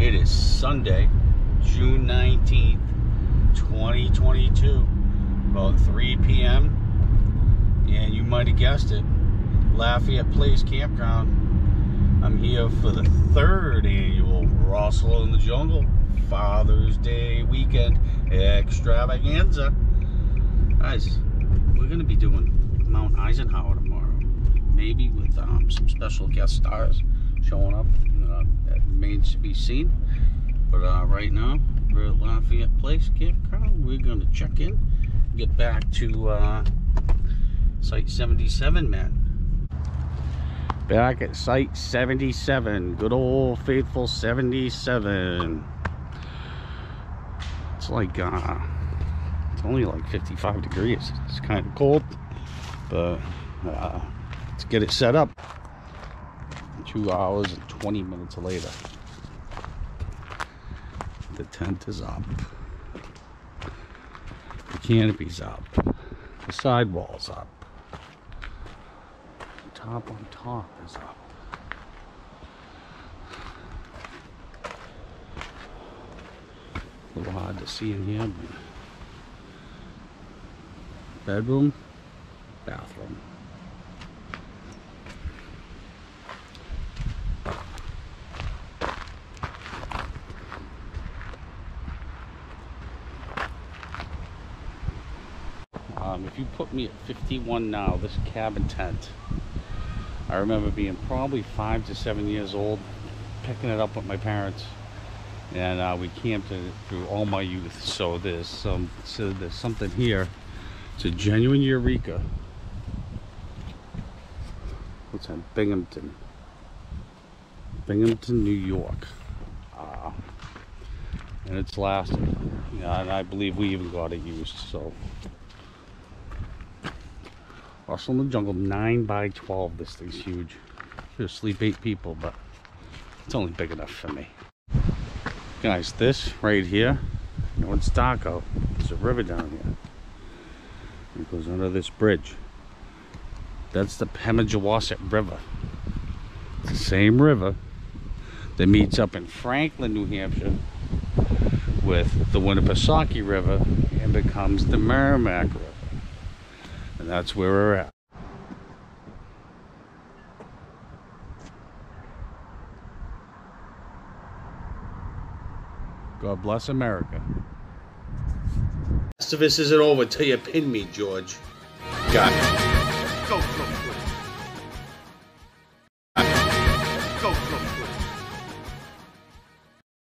It is Sunday, June 19th, 2022, about 3 p.m. And you might have guessed it, Lafayette Place Campground. I'm here for the third annual Russell in the Jungle Father's Day weekend extravaganza. Guys, we're going to be doing Mount Eisenhower tomorrow. Maybe with um, some special guest stars showing up. Uh, that remains to be seen. But uh, right now, we're at Lafayette Place Campground. We're going to check in, get back to uh, Site 77, man. Back at Site 77. Good old faithful 77. It's like, uh, it's only like 55 degrees. It's kind of cold, but uh, let's get it set up. Two hours and 20 minutes later. The tent is up. The canopy's up. The sidewall's up top on top is up. A little hard to see in here, bedroom, bathroom. Um, if you put me at 51 now, this cabin tent I remember being probably five to seven years old, picking it up with my parents, and uh, we camped it through all my youth. So there's some, so there's something here. It's a genuine Eureka. What's that? Binghamton, Binghamton, New York. Uh, and it's lasted. Yeah, and I believe we even got it used. So Russell in the Jungle 9 by 12 this thing's huge. Should sleep eight people but it's only big enough for me. Guys this right here it's dark out there's a river down here. It goes under this bridge. That's the Pemigewasset River. It's the same river that meets up in Franklin New Hampshire with the Winnipesaukee River and becomes the Merrimack River and that's where we're at. God bless America. The Rest of this isn't over till you pin me, George. Got it. Go, go, go.